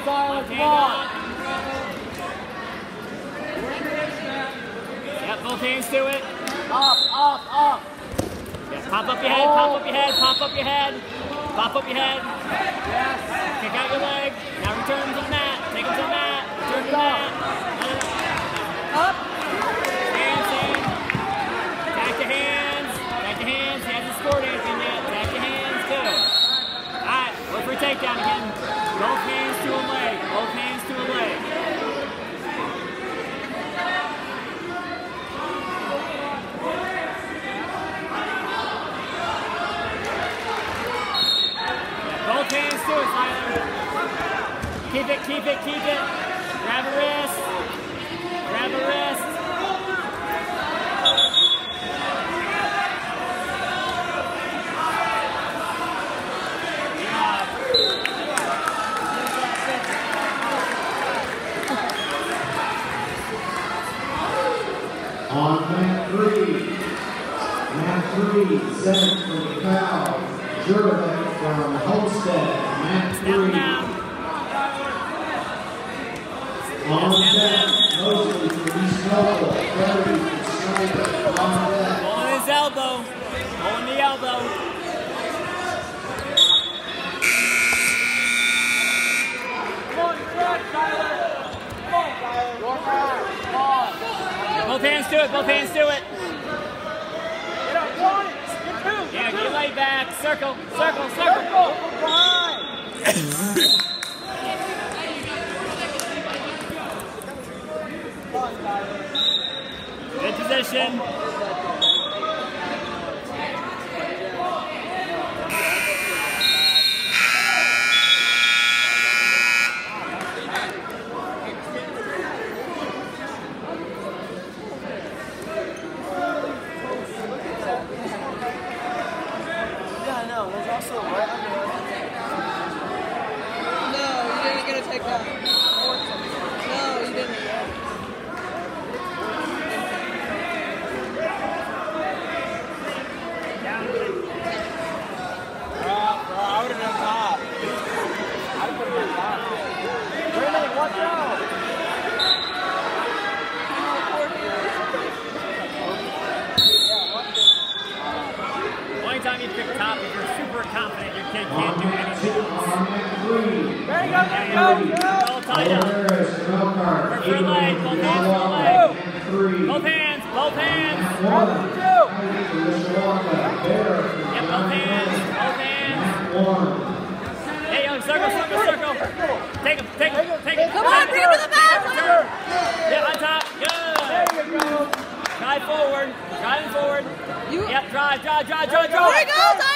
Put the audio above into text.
Zyler, come on. Yep, both hands to it. Up, up, up. Yes, pop up your head, pop up your head, pop up your head. Pop up your head. Yes. Kick out your leg. Now return to the mat. Take him to the mat. Return to the mat. Up. Hands in. Back your hands. Back your hands. He hasn't scored anything yet. Back your hands, Good. All right, go for a takedown again. Keep it, keep it, keep it. Grab a wrist. Grab a wrist. On mat three, mat three, seven from foul, Jurek from Homestead, mat three. On deck, Mosley from East Noble, Flaherty from Snider, on deck. Pulling his elbow. Pulling the elbow. Come on, you're Zyler. Come on, Zyler. Your back. Come on. Both hands to it, both hands to it. Get up, it. Get two. Yeah, Get laid back. Circle, circle, circle. Circle. Behind. Come on, Zyler. Good position. Yeah, I know. There's also right under. No, you didn't get a takedown. No, kid can't do two, anything. on three, There you go, there you go, Three. Joe. All tied up. Harris from Elkhart, Work for a leg, both from hands for a Mishawaka, leg. mat three. Both hands, both hands. One, Two. Heidi from Mishawaka, Bear from Yep, both hands, both hands. one. Hey, young, circle, circle, circle. Take him, take him, take him. Come on, bring him to the mat. Turn. Yeah, on top. There Good. you go. Drive forward. Driving forward. You, Yep, drive, drive, drive, drive, there you drive. go, Zyler, finish.